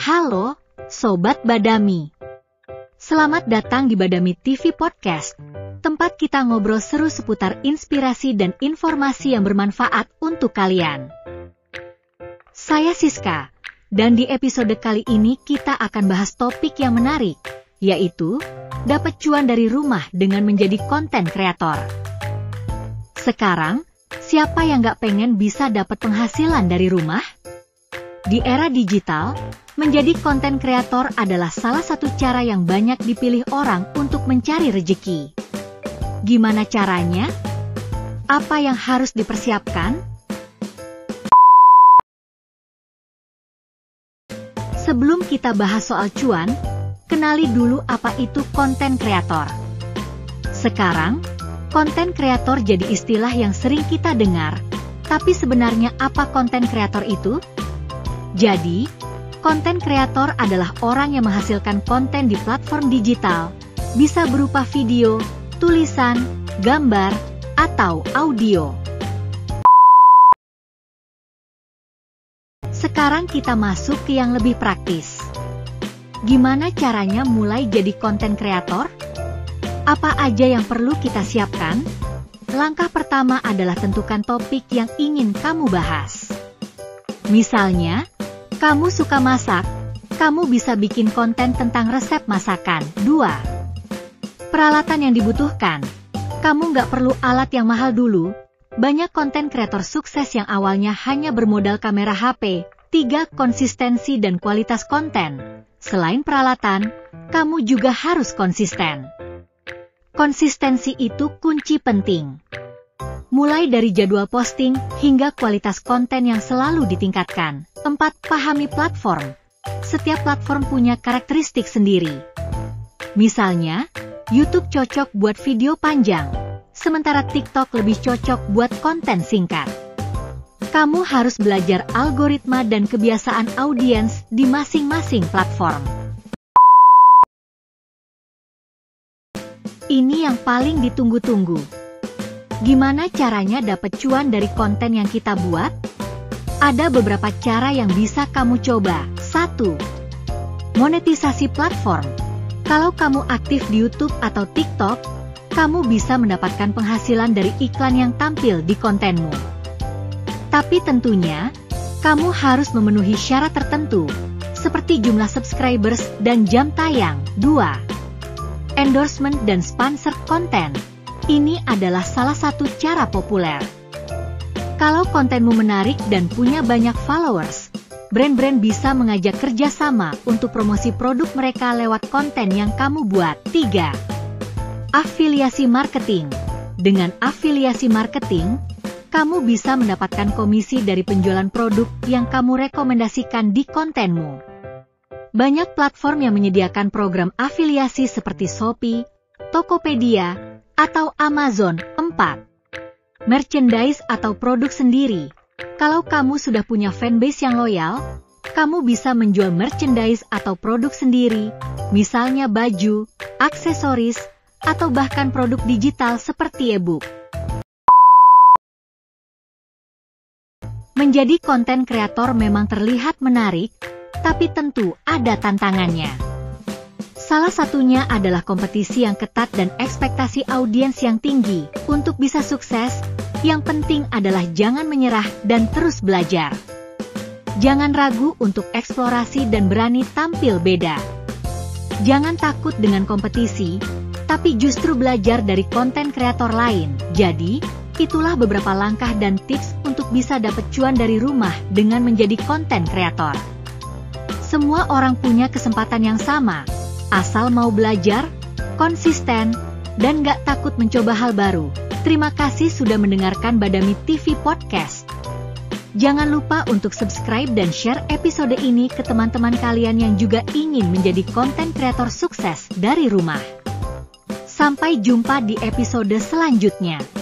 Halo, Sobat Badami. Selamat datang di Badami TV Podcast, tempat kita ngobrol seru seputar inspirasi dan informasi yang bermanfaat untuk kalian. Saya Siska, dan di episode kali ini kita akan bahas topik yang menarik, yaitu dapat cuan dari rumah dengan menjadi konten kreator. Sekarang, siapa yang gak pengen bisa dapat penghasilan dari rumah? Di era digital, menjadi konten kreator adalah salah satu cara yang banyak dipilih orang untuk mencari rejeki. Gimana caranya? Apa yang harus dipersiapkan? Sebelum kita bahas soal cuan, kenali dulu apa itu konten kreator. Sekarang, konten kreator jadi istilah yang sering kita dengar, tapi sebenarnya apa konten kreator itu? Jadi, konten kreator adalah orang yang menghasilkan konten di platform digital, bisa berupa video, tulisan, gambar, atau audio. Sekarang kita masuk ke yang lebih praktis. Gimana caranya mulai jadi konten kreator? Apa aja yang perlu kita siapkan? Langkah pertama adalah tentukan topik yang ingin kamu bahas. Misalnya, kamu suka masak? Kamu bisa bikin konten tentang resep masakan. 2. Peralatan yang dibutuhkan. Kamu nggak perlu alat yang mahal dulu. Banyak konten kreator sukses yang awalnya hanya bermodal kamera HP. 3. Konsistensi dan kualitas konten. Selain peralatan, kamu juga harus konsisten. Konsistensi itu kunci penting. Mulai dari jadwal posting hingga kualitas konten yang selalu ditingkatkan. 4. Pahami platform. Setiap platform punya karakteristik sendiri. Misalnya, YouTube cocok buat video panjang, sementara TikTok lebih cocok buat konten singkat. Kamu harus belajar algoritma dan kebiasaan audiens di masing-masing platform. Ini yang paling ditunggu-tunggu. Gimana caranya dapat cuan dari konten yang kita buat? Ada beberapa cara yang bisa kamu coba. 1. Monetisasi platform. Kalau kamu aktif di YouTube atau TikTok, kamu bisa mendapatkan penghasilan dari iklan yang tampil di kontenmu. Tapi tentunya, kamu harus memenuhi syarat tertentu, seperti jumlah subscribers dan jam tayang. 2. Endorsement dan sponsor konten. Ini adalah salah satu cara populer. Kalau kontenmu menarik dan punya banyak followers, brand-brand bisa mengajak kerjasama untuk promosi produk mereka lewat konten yang kamu buat. 3. Afiliasi marketing. Dengan afiliasi marketing, kamu bisa mendapatkan komisi dari penjualan produk yang kamu rekomendasikan di kontenmu. Banyak platform yang menyediakan program afiliasi seperti Shopee, Tokopedia, atau Amazon. 4 merchandise atau produk sendiri. Kalau kamu sudah punya fanbase yang loyal, kamu bisa menjual merchandise atau produk sendiri, misalnya baju, aksesoris, atau bahkan produk digital seperti e-book. Menjadi konten kreator memang terlihat menarik, tapi tentu ada tantangannya. Salah satunya adalah kompetisi yang ketat dan ekspektasi audiens yang tinggi. Untuk bisa sukses, yang penting adalah jangan menyerah dan terus belajar. Jangan ragu untuk eksplorasi dan berani tampil beda. Jangan takut dengan kompetisi, tapi justru belajar dari konten kreator lain. Jadi, itulah beberapa langkah dan tips untuk bisa dapat cuan dari rumah dengan menjadi konten kreator. Semua orang punya kesempatan yang sama, Asal mau belajar, konsisten, dan gak takut mencoba hal baru. Terima kasih sudah mendengarkan Badami TV Podcast. Jangan lupa untuk subscribe dan share episode ini ke teman-teman kalian yang juga ingin menjadi konten kreator sukses dari rumah. Sampai jumpa di episode selanjutnya.